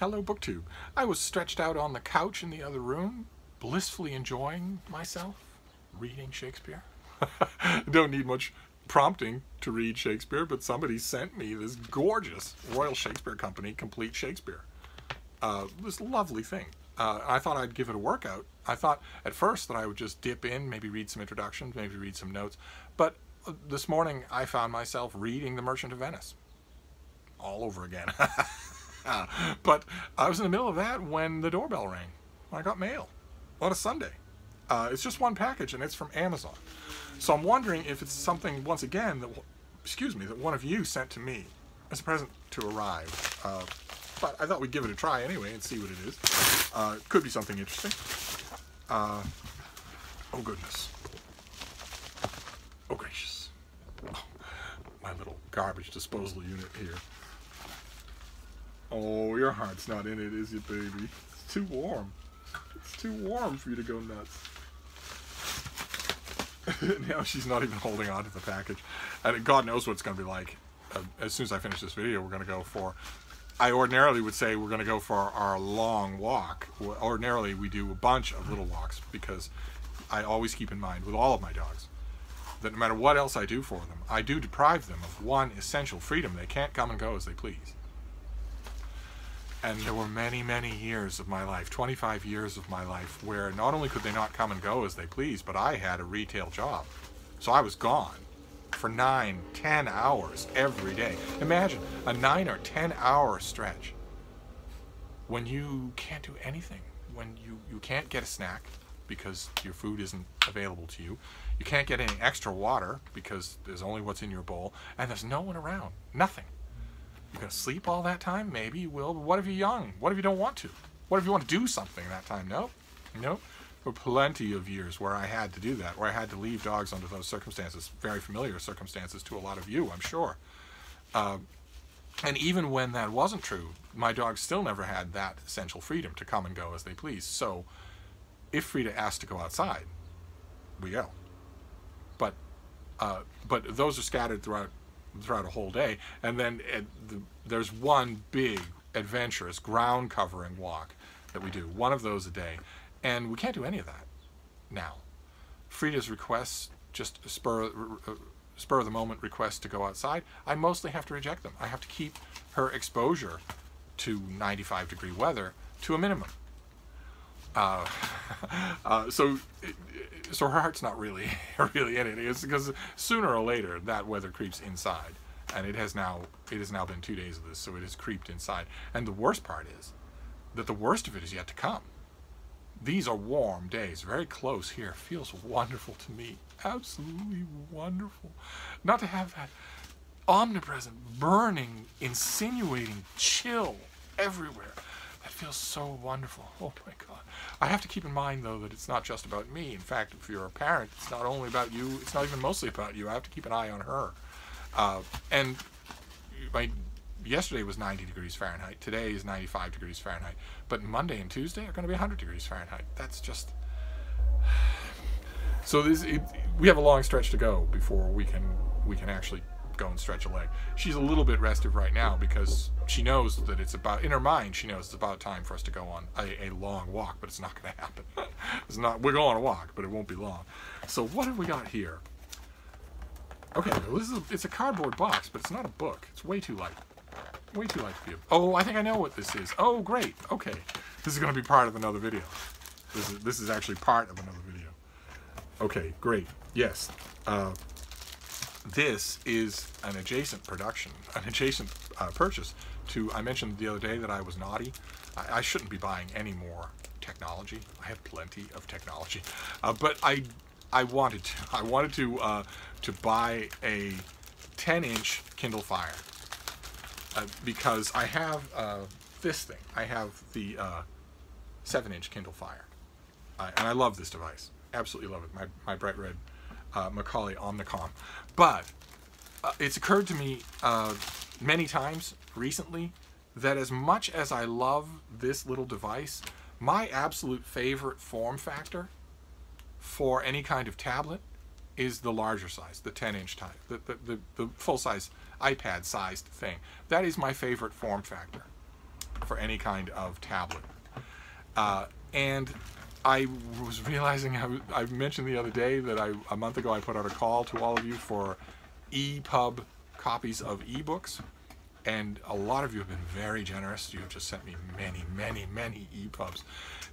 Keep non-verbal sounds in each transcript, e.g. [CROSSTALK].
Hello, BookTube. I was stretched out on the couch in the other room, blissfully enjoying myself, reading Shakespeare. [LAUGHS] Don't need much prompting to read Shakespeare, but somebody sent me this gorgeous Royal Shakespeare Company Complete Shakespeare. Uh, this lovely thing. Uh, I thought I'd give it a workout. I thought at first that I would just dip in, maybe read some introductions, maybe read some notes. But uh, this morning I found myself reading The Merchant of Venice all over again. [LAUGHS] [LAUGHS] but I was in the middle of that when the doorbell rang. I got mail on a Sunday. Uh, it's just one package and it's from Amazon. So I'm wondering if it's something, once again, that, excuse me, that one of you sent to me as a present to arrive. Uh, but I thought we'd give it a try anyway and see what it is. Uh, could be something interesting. Uh, oh goodness. Oh gracious. Oh, my little garbage disposal unit here. Oh, your heart's not in it, is it, baby? It's too warm. It's too warm for you to go nuts. [LAUGHS] now she's not even holding on to the package. And God knows what it's going to be like. Uh, as soon as I finish this video, we're going to go for... I ordinarily would say we're going to go for our long walk. Ordinarily, we do a bunch of little walks because I always keep in mind with all of my dogs that no matter what else I do for them, I do deprive them of one essential freedom. They can't come and go as they please. And there were many, many years of my life, 25 years of my life, where not only could they not come and go as they please, but I had a retail job. So I was gone for nine, ten hours every day. Imagine a nine or ten hour stretch when you can't do anything, when you, you can't get a snack because your food isn't available to you, you can't get any extra water because there's only what's in your bowl, and there's no one around, nothing. You're going to sleep all that time? Maybe you will, but what if you're young? What if you don't want to? What if you want to do something that time? Nope. Nope. Were plenty of years where I had to do that, where I had to leave dogs under those circumstances, very familiar circumstances to a lot of you, I'm sure. Uh, and even when that wasn't true, my dogs still never had that essential freedom to come and go as they please. So if Frida asks to go outside, we go. But uh, but those are scattered throughout throughout a whole day. And then the, there's one big adventurous ground covering walk that we do, one of those a day. And we can't do any of that now. Frida's requests, just spur, spur of the moment requests to go outside, I mostly have to reject them. I have to keep her exposure to 95 degree weather to a minimum. Uh, [LAUGHS] uh, so, so her heart's not really, [LAUGHS] really in it. It's because sooner or later that weather creeps inside, and it has now, it has now been two days of this, so it has creeped inside. And the worst part is that the worst of it is yet to come. These are warm days, very close here. Feels wonderful to me, absolutely wonderful. Not to have that omnipresent, burning, insinuating chill everywhere. Feels so wonderful. [LAUGHS] Oh my God. I have to keep in mind, though, that it's not just about me. In fact, if you're a parent, it's not only about you, it's not even mostly about you. I have to keep an eye on her. Uh, and my, yesterday was 90 degrees Fahrenheit. Today is 95 degrees Fahrenheit. But Monday and Tuesday are going to be 100 degrees Fahrenheit. That's just... [SIGHS] So this, it, we have a long stretch to go before we can we can actually go and stretch a leg. She's a little bit restive right now because she knows that it's about, in her mind, she knows it's about time for us to go on a, a long walk, but it's not going to happen. [LAUGHS] it's not, we're going on a walk, but it won't be long. So what have we got here? Okay, this is a, it's a cardboard box, but it's not a book. It's way too light. Way too light to be a, Oh, I think I know what this is. Oh, great. Okay. This is going to be part of another video. This is, this is actually part of another video. Okay, great. Yes. Uh, this is an adjacent production, an adjacent uh, purchase to, I mentioned the other day that I was naughty. I, I, shouldn't be buying any more technology. I have plenty of technology. Uh, but I, I wanted to, I wanted to, uh, to buy a 10 inch Kindle Fire uh, because I have uh, this thing. I have the uh, 7 inch Kindle Fire. and I love this device. Absolutely love it. My, my bright red uh, Macaulay Omnicom. But uh, it's occurred to me uh, many times recently that as much as I love this little device, my absolute favorite form factor for any kind of tablet is the larger size, the 10 inch type, the, the, the, the full size iPad sized thing. That is my favorite form factor for any kind of tablet. Uh, and I was realizing, I, I mentioned the other day that I, a month ago I put out a call to all of you for EPUB copies of ebooks. And a lot of you have been very generous. You have just sent me many, many, many EPUBs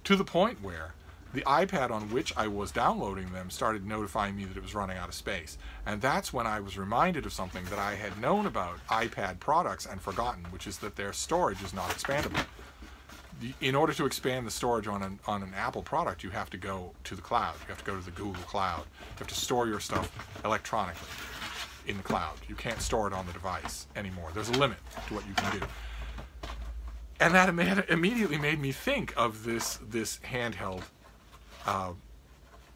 to the point where the iPad on which I was downloading them started notifying me that it was running out of space. And that's when I was reminded of something that I had known about iPad products and forgotten, which is that their storage is not expandable. In order to expand the storage on an, on an Apple product, you have to go to the cloud. You have to go to the Google Cloud. You have to store your stuff electronically in the cloud. You can't store it on the device anymore. There's a limit to what you can do. And that immediately made me think of this this handheld uh,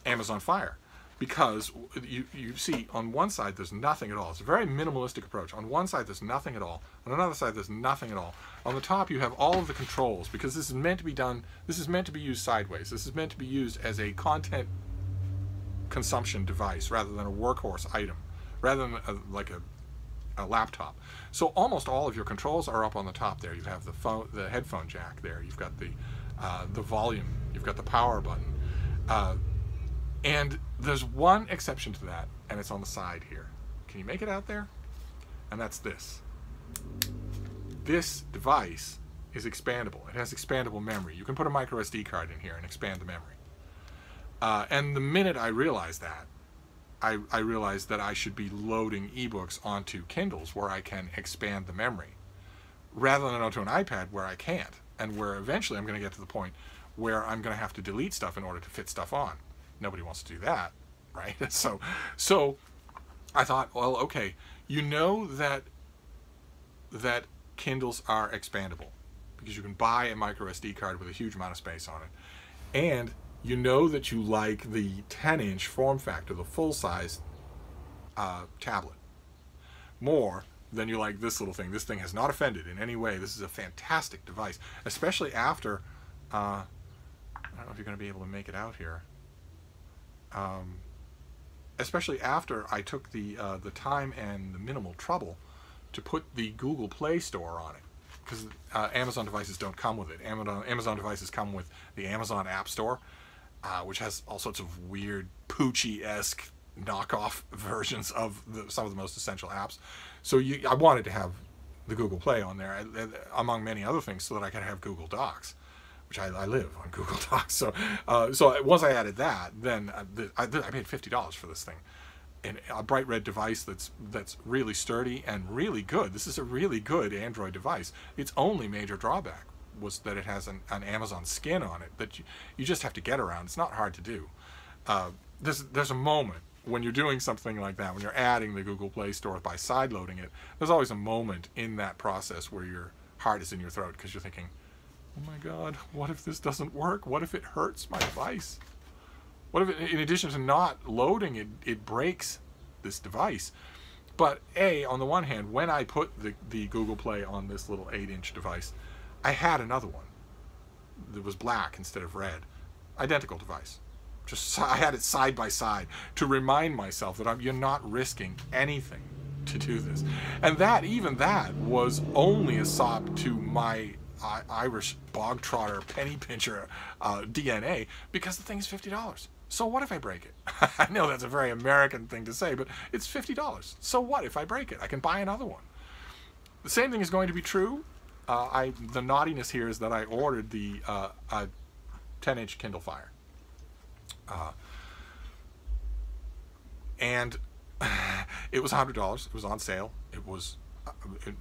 Amazon Fire because you, you see on one side there's nothing at all. It's a very minimalistic approach. On one side there's nothing at all. On another side there's nothing at all. On the top you have all of the controls because this is meant to be done, this is meant to be used sideways. This is meant to be used as a content consumption device rather than a workhorse item, rather than a, like a, a laptop. So almost all of your controls are up on the top there. You have the phone, the headphone jack there. You've got the, uh, the volume. You've got the power button uh, and there's one exception to that, and it's on the side here. Can you make it out there? And that's this. This device is expandable. It has expandable memory. You can put a micro SD card in here and expand the memory. Uh, and the minute I realized that, I, I realized that I should be loading ebooks onto Kindles where I can expand the memory, rather than onto an iPad where I can't, and where eventually I'm going to get to the point where I'm going to have to delete stuff in order to fit stuff on. Nobody wants to do that, right? [LAUGHS] so, so I thought, well, okay, you know that that Kindles are expandable because you can buy a micro SD card with a huge amount of space on it, and you know that you like the 10-inch form factor, the full-size uh, tablet, more than you like this little thing. This thing has not offended in any way. This is a fantastic device, especially after. Uh, don't know if you're going to be able to make it out here. Um, especially after I took the uh, the time and the minimal trouble to put the Google Play Store on it, because uh, Amazon devices don't come with it. Amazon Amazon devices come with the Amazon App Store, uh, which has all sorts of weird Poochie-esque knockoff [LAUGHS] versions of the, some of the most essential apps. So you, I wanted to have the Google Play on there, among many other things, so that I could have Google Docs which I, I, live on Google [LAUGHS] Docs. So, uh, so once I added that, then uh, I, I, paid fifty dollars for this thing, and a bright red device that's that's really sturdy and really good. This is a really good Android device. Its only major drawback was that it has an, an Amazon skin on it that you, you just have to get around. It's not hard to do. Uh, there's there's a moment when you're doing something like that, when you're adding the Google Play Store by sideloading it, there's always a moment in that process where your heart is in your throat because you're thinking, oh my god, what if this doesn't work? What if it hurts my device? What if, it, in addition to not loading, it, it breaks this device? But A, on the one hand, when I put the, the Google Play on this little 8-inch device, I had another one that was black instead of red. Identical device. Just I had it side by side to remind myself that I'm, you're not risking anything to do this. And that, even that, was only a sop to my Irish bog trotter penny pincher uh, DNA because the thing is fifty dollars. So what if I break it? [LAUGHS] I know that's a very American thing to say, but it's fifty dollars. So what if I break it? I can buy another one. The same thing is going to be true. Uh, I the naughtiness here is that I ordered the uh, 10-inch Kindle Fire, uh, and [LAUGHS] it was hundred dollars. It was on sale. It was uh,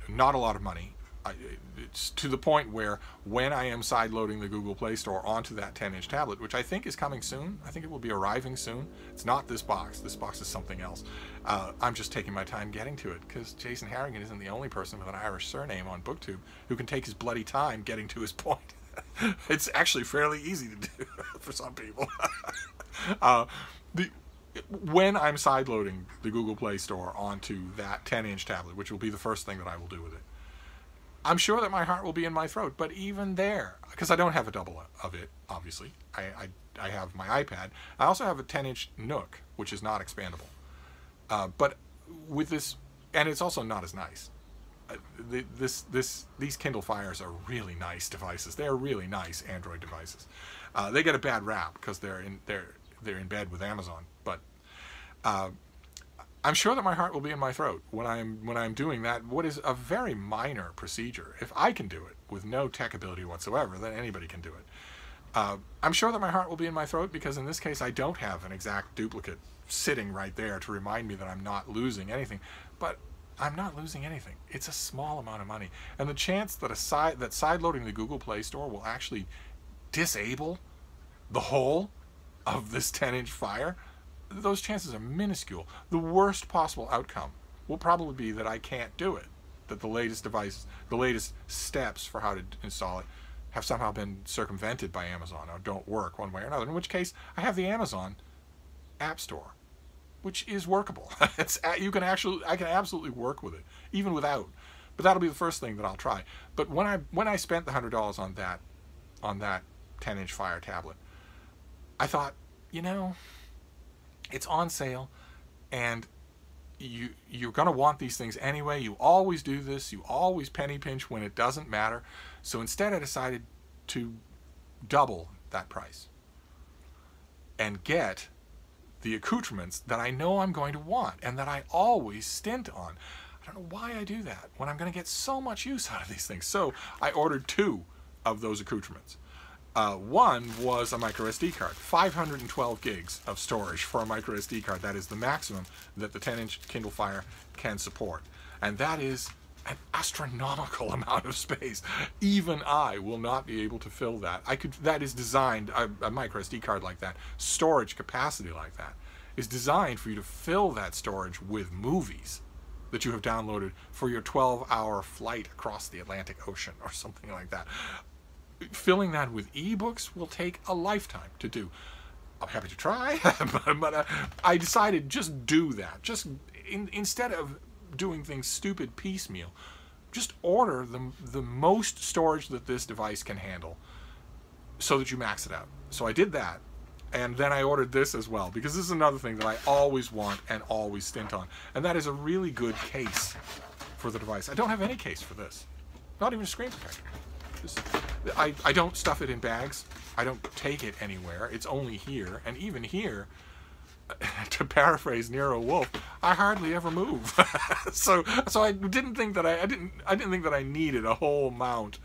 not a lot of money It's to the point where when I am sideloading the Google Play Store onto that 10-inch tablet, which I think is coming soon, I think it will be arriving soon. It's not this box. This box is something else. Uh, I'm just taking my time getting to it because Jason Harrigan isn't the only person with an Irish surname on BookTube who can take his bloody time getting to his point. [LAUGHS] it's actually fairly easy to do [LAUGHS] for some people. [LAUGHS] uh, the when I'm sideloading the Google Play Store onto that 10-inch tablet, which will be the first thing that I will do with it, I'm sure that my heart will be in my throat, but even there, because I don't have a double of it, obviously, I, I, I, have my iPad. I also have a 10 inch Nook, which is not expandable. Uh, but with this, and it's also not as nice. uh, this this these Kindle Fires are really nice devices. They are really nice Android devices. Uh, they get a bad rap because they're in they're they're in bed with Amazon, but uh, I'm sure that my heart will be in my throat when I'm when I'm doing that. What is a very minor procedure. If I can do it with no tech ability whatsoever, then anybody can do it. Uh, I'm sure that my heart will be in my throat because in this case I don't have an exact duplicate sitting right there to remind me that I'm not losing anything. But I'm not losing anything. It's a small amount of money, and the chance that a side that side loading the Google Play Store will actually disable the whole of this 10-inch fire, those chances are minuscule. The worst possible outcome will probably be that I can't do it. That the latest device, the latest steps for how to install it, have somehow been circumvented by Amazon or don't work one way or another. In which case, I have the Amazon App Store which is workable. [LAUGHS] it's you can actually I can absolutely work with it even without. But that'll be the first thing that I'll try. But when I when I spent the hundred dollars on that on that 10 inch Fire tablet, I thought, you know, it's on sale, and you you're gonna want these things anyway. You always do this. You always penny pinch when it doesn't matter. So instead, I decided to double that price and get the accoutrements that I know I'm going to want and that I always stint on. I don't know why I do that when I'm going to get so much use [LAUGHS] out of these things. So I ordered two of those accoutrements. Uh, one was a micro SD card, 512 gigs of storage for a micro SD card. That is the maximum that the 10 inch Kindle Fire can support. And that is an astronomical [LAUGHS] amount of space. Even I will not be able to fill that. I could. That is designed a, a micro SD card like that, storage capacity like that, is designed for you to fill that storage with movies that you have downloaded for your 12-hour flight across the Atlantic Ocean or something like that. Filling that with ebooks will take a lifetime to do. I'm happy to try, [LAUGHS] but, uh, I decided just do that. Just in, instead of doing things stupid piecemeal. Just order the, the most storage that this device can handle so that you max it out. So I did that. And then I ordered this as well because this is another thing that I always want and always stint on. And that is a really good case for the device. I don't have any case for this. Not even a screen protector. I, I don't stuff it in bags. I don't take it anywhere. It's only here. And even here, [LAUGHS] to paraphrase Nero Wolfe, I hardly ever move. [LAUGHS] so so I didn't think that I, I didn't I didn't think that I needed a whole mount.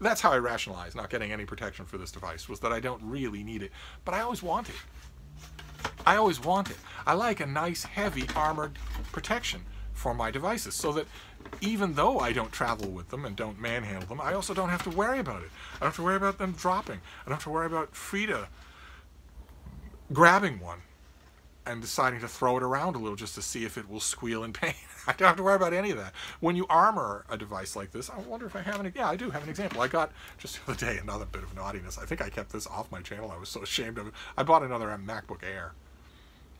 That's how I rationalized not getting any protection for this device was that I don't really need it, but I always want it. I always want it. I like a nice heavy armored protection for my devices so that even though I don't travel with them and don't manhandle them, I also don't have to worry about it. I don't have to worry about them dropping. I don't have to worry about Frida grabbing one and deciding to throw it around a little just to see if it will squeal in pain. [LAUGHS] I don't have to worry about any of that. When you armor a device like this, I wonder if I have any. Yeah, I do have an example. I got just the other day another bit of naughtiness. I think I kept this off my channel. I was so ashamed of it. I bought another MacBook Air.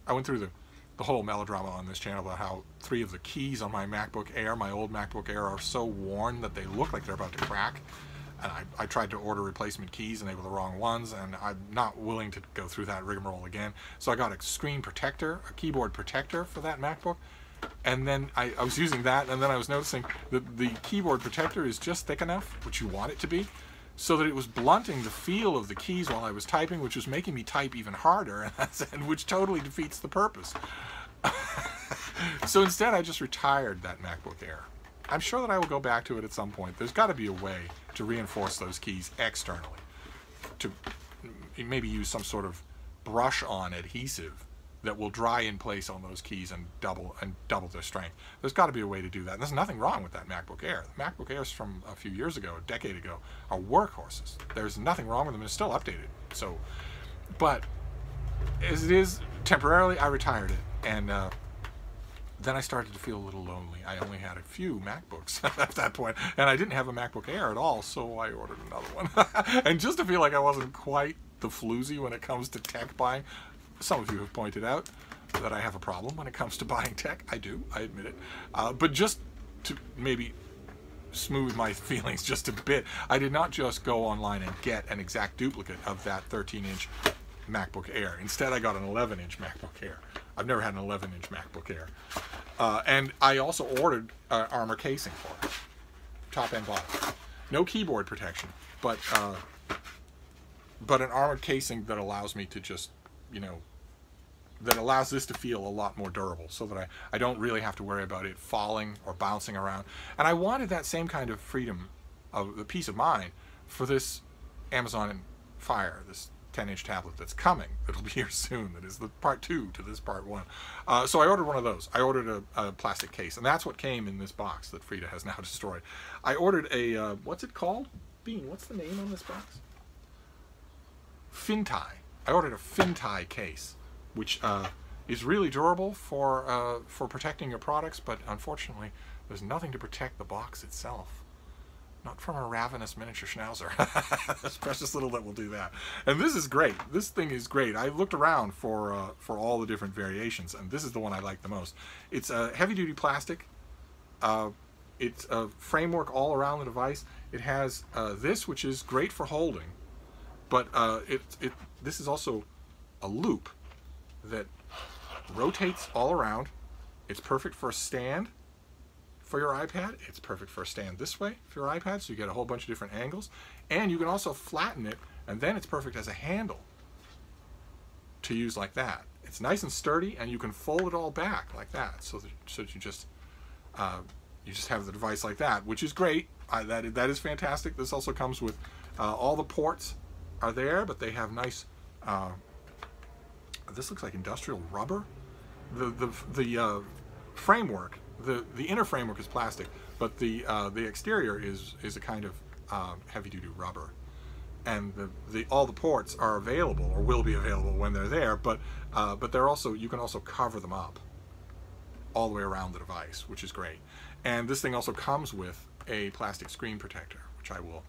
I went through the the whole melodrama on this channel about how three of the keys on my MacBook Air, my old MacBook Air, are so worn that they look like they're about to crack and I, I, tried to order replacement keys and they were the wrong ones and I'm not willing to go through that rigmarole again. So I got a screen protector, a keyboard protector for that MacBook and then I, I was using that and then I was noticing that the keyboard protector is just thick enough, which you want it to be, so that it was blunting the feel of the keys while I was typing, which was making me type even harder, [LAUGHS] and which totally defeats the purpose. [LAUGHS] so instead I just retired that MacBook Air. I'm sure that I will go back to it at some point. There's got to be a way to reinforce those keys externally. To maybe use some sort of brush-on adhesive that will dry in place on those keys and double and double their strength. There's got to be a way to do that. And there's nothing wrong with that MacBook Air. The MacBook Airs from a few years ago, a decade ago, are workhorses. There's nothing wrong with them. It's still updated. So, but as it is, temporarily I retired it, and uh, then I started to feel a little lonely. I only had a few MacBooks [LAUGHS] at that point, and I didn't have a MacBook Air at all, so I ordered another one. [LAUGHS] and just to feel like I wasn't quite the floozy when it comes to tech buying, some of you have pointed out that I have a problem when it comes to buying tech. I do, I admit it. Uh, but just to maybe smooth my [LAUGHS] feelings just a bit, I did not just go online and get an exact duplicate of that 13 inch MacBook Air. Instead, I got an 11 inch MacBook Air. I've never had an 11 inch MacBook Air. Uh, and I also ordered uh, armor casing for it. top and bottom. No keyboard protection, but uh, but an armored casing that allows me to just, you know, that allows this to feel a lot more durable so that I, I don't really have to worry about it falling or bouncing around. And I wanted that same kind of freedom of the peace of mind for this Amazon Fire, this 10 inch tablet that's coming, that'll be [LAUGHS] here soon, that is the part two to this part one. Uh, so I ordered one of those. I ordered a, a, plastic case, and that's what came in this box that Frida has now [LAUGHS] destroyed. I ordered a, uh, what's it called? Bean, what's the name on this box? Fintie. I ordered a Fintie case which uh, is really durable for uh, for protecting your products, but unfortunately, there's nothing to protect the box itself. Not from a ravenous miniature schnauzer. [LAUGHS] this precious little that will do that. And this is great. This thing is great. I looked around for uh, for all the different variations, and this is the one I like the most. It's a heavy-duty plastic. Uh, it's a framework all around the device. It has uh, this, which is great for holding, but uh, it, it this is also a loop that rotates all around. It's perfect for a stand for your iPad. It's perfect for a stand this way for your iPad, so you get a whole bunch of different angles. And you can also flatten it, and then it's perfect as a handle to use like that. It's nice and sturdy, and you can fold it all back like that, so that, so that you just uh, you just have the device like that, which is great. I, that that is fantastic. This also comes with uh, all the ports are there, but they have nice uh, this looks like industrial rubber. The the the uh, framework, the the inner framework is plastic, but the uh, the exterior is is a kind of uh, heavy duty rubber, and the the all the ports are available or will be available when they're there. But uh, but they're also you can also cover them up all the way around the device, which is great. And this thing also comes with a plastic screen protector, which I will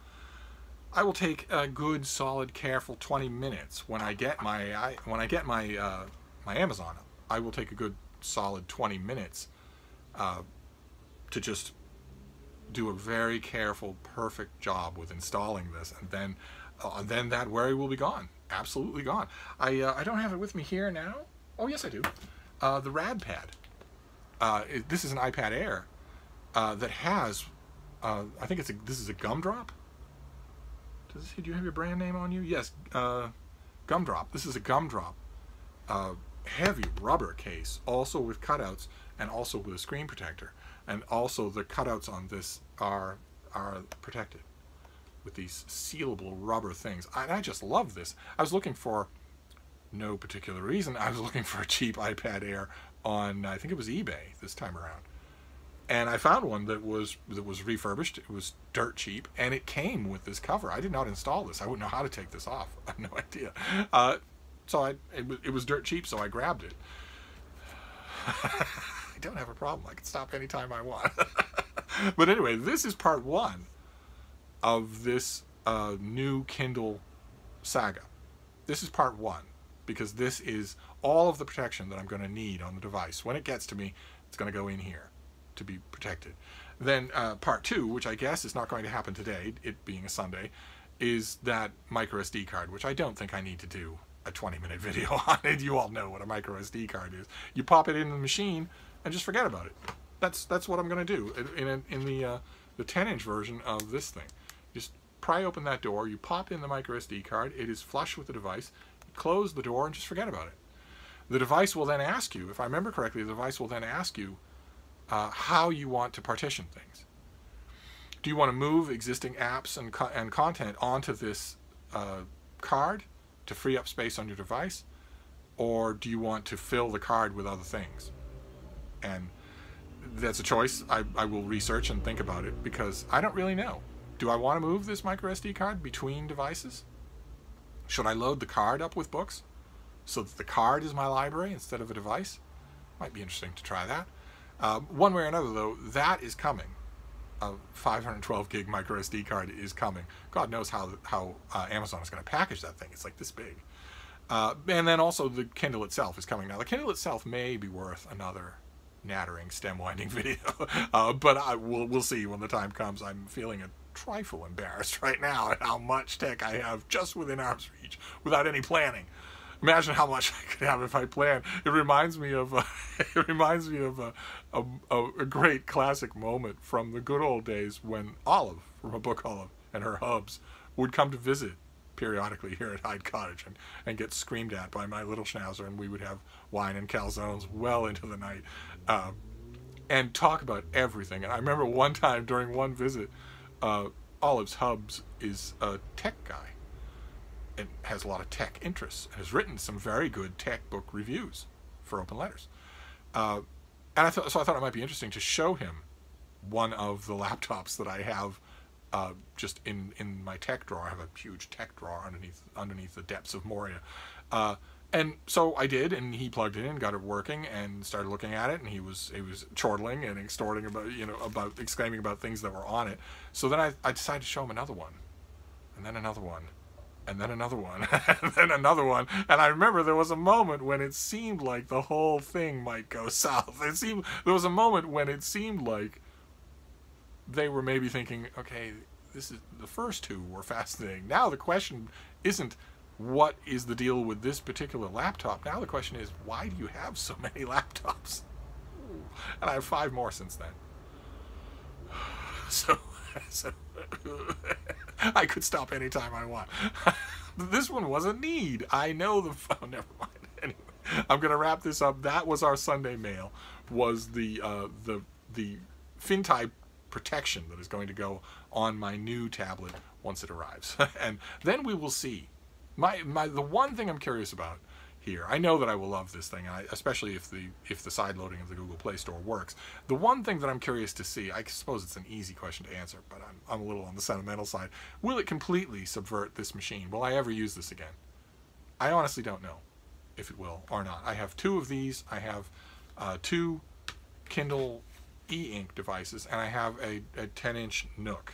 I will take a good, solid, careful 20 minutes when I get my I, when I get my uh, my Amazon. I will take a good, solid 20 minutes uh, to just do a very careful, perfect job with installing this, and then uh, then that worry will be gone, absolutely gone. I uh, I don't have it with me here now. Oh yes, I do. Uh, the RadPad. Uh, it, this is an iPad Air that has. I think it's a this is a gumdrop does it say, do you have your brand name on you? Yes, uh, Gumdrop. This is a Gumdrop uh, heavy rubber case, also with cutouts and also with a screen protector. And also the cutouts on this are, are protected with these sealable rubber things. And I just love this. I was looking for no particular reason. I was [LAUGHS] looking for a cheap iPad Air on, I think it was eBay this time around and I found one that was that was refurbished. It was dirt cheap, and it came with this cover. I did not install this. I wouldn't know how to take this off. [LAUGHS] I have no idea. Uh, so I it was, it was dirt cheap, so I grabbed it. [LAUGHS] I don't have a problem. I can stop anytime I want. [LAUGHS] but anyway, this is part one of this uh, new Kindle saga. This is part one because this is all of the protection that I'm going to need on the device. When it gets to me, it's going to go in here to be protected. Then uh, part two, which I guess is not going to happen today, it being a Sunday, is that micro SD card, which I don't think I need to do a 20 minute [LAUGHS] video on it. You all know what a micro SD card is. You pop it in the machine and just forget about it. That's that's what I'm going to do in, in, in the uh, the 10 inch version of this thing. Just pry open that door, you pop in the micro SD card, it is flush with the device, close the door and just forget about it. The device will then ask you, if I remember correctly, the device will then ask you uh, how you want to partition things. Do you want to move existing apps and, co and content onto this uh, card to free up space on your device? Or do you want to fill the card with other things? And that's a choice. I, I will research and think about it because I don't really know. Do I want to move this micro SD card between devices? Should I load the card up with books so that the card is my library instead of a device? Might be interesting to try that. Uh, one way or another, though, that is coming. A 512 gig micro SD card is coming. God knows how how uh, Amazon is going to package that thing. It's like this big. Uh, and then also the Kindle itself is coming now. The Kindle itself may be worth another nattering stem winding [LAUGHS] video, uh, but I will we'll see when the time comes. I'm feeling a trifle embarrassed [LAUGHS] right now at how much tech I have just within arm's reach without any planning. Imagine how much [LAUGHS] I could have if I planned. It reminds me of uh, [LAUGHS] it reminds me of a, a, a great classic moment from the good old days when Olive from a book Olive and her hubs would come to visit periodically here at Hyde Cottage and, and get screamed at by my little schnauzer, and we would have wine and calzones well into the night uh, and talk about everything. And I remember one time during one visit, uh, Olive's Hubs is a tech guy and has a lot of tech interests and has written some very good tech book reviews for Open Letters. Uh, and I thought, so I thought it might be interesting to show him one of the [LAUGHS] laptops that I have uh, just in, in my tech drawer. I have a huge tech drawer underneath underneath the depths of Moria. Uh, and so I did, and he plugged it in, got it working, and started looking at it, and he was he was chortling and extorting about you know about exclaiming about things that were on it. So then I, I decided to show him another one, and then another one, and then another one, [LAUGHS] and then another one. And I remember there was a moment when it seemed like the whole thing might go [LAUGHS] south. It seemed there was a moment when it seemed like they were maybe thinking, okay, this is the first two were fascinating. Now the question isn't what is the deal with this particular laptop. Now the question is, why do you have so [LAUGHS] many laptops? And I have five more since then. [SIGHS] So, so I could stop anytime I want. [LAUGHS] this one was a need. I know the. Oh, never mind. [LAUGHS] Anyway, I'm gonna wrap this up. That was our Sunday mail. Was the uh, the the FinTie protection that is going to go on my new tablet once it arrives. [LAUGHS] and then we will see. My, my, the one thing I'm curious about here, I know that I will love this thing, I, especially if the if the side loading of the Google Play Store works. The one thing that I'm curious to see, I suppose it's an easy question to answer, but I'm, I'm a little on the sentimental side. Will it completely subvert this machine? Will I ever use this again? I honestly don't know if it will or not. I have two of these. I have uh, two Kindle e-ink devices, and I have a, a 10-inch Nook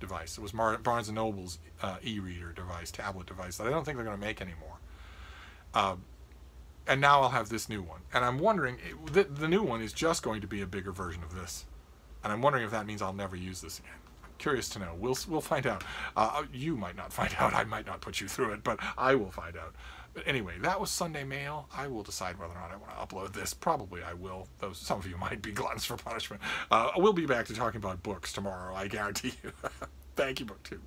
device. It was Mar Barnes & Noble's uh, e-reader device, tablet device, that I don't think they're going to make anymore. Uh, and now I'll have this new one. And I'm wondering, the, the new one is just going to be a bigger version of this. And I'm wondering if that means I'll never use this again. Curious to know. We'll, we'll find out. Uh, you might not find [LAUGHS] out. I might not put you through it, but I will find out. But anyway, that was Sunday Mail. I will decide whether or not I want to upload this. Probably I will, though some of you [LAUGHS] might be gluttons for punishment. Uh, we'll be back to talking about books tomorrow, I guarantee you. [LAUGHS] Thank you, BookTube.